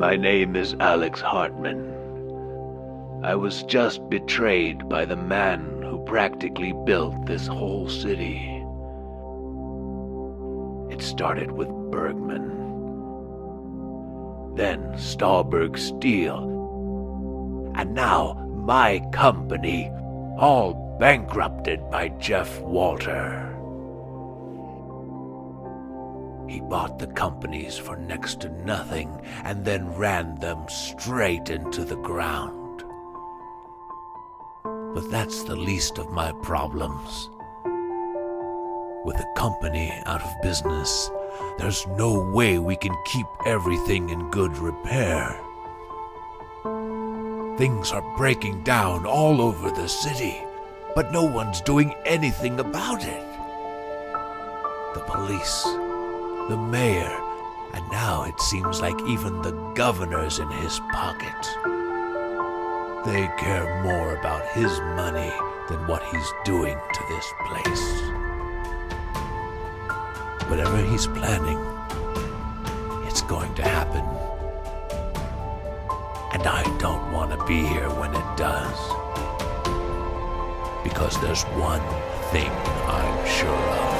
My name is Alex Hartman. I was just betrayed by the man who practically built this whole city. It started with Bergman, then Stalburg Steel, and now my company, all bankrupted by Jeff Walter. He bought the companies for next to nothing and then ran them straight into the ground. But that's the least of my problems. With a company out of business, there's no way we can keep everything in good repair. Things are breaking down all over the city, but no one's doing anything about it. The police, the mayor, and now it seems like even the governor's in his pocket. They care more about his money than what he's doing to this place. Whatever he's planning, it's going to happen. And I don't want to be here when it does. Because there's one thing I'm sure of.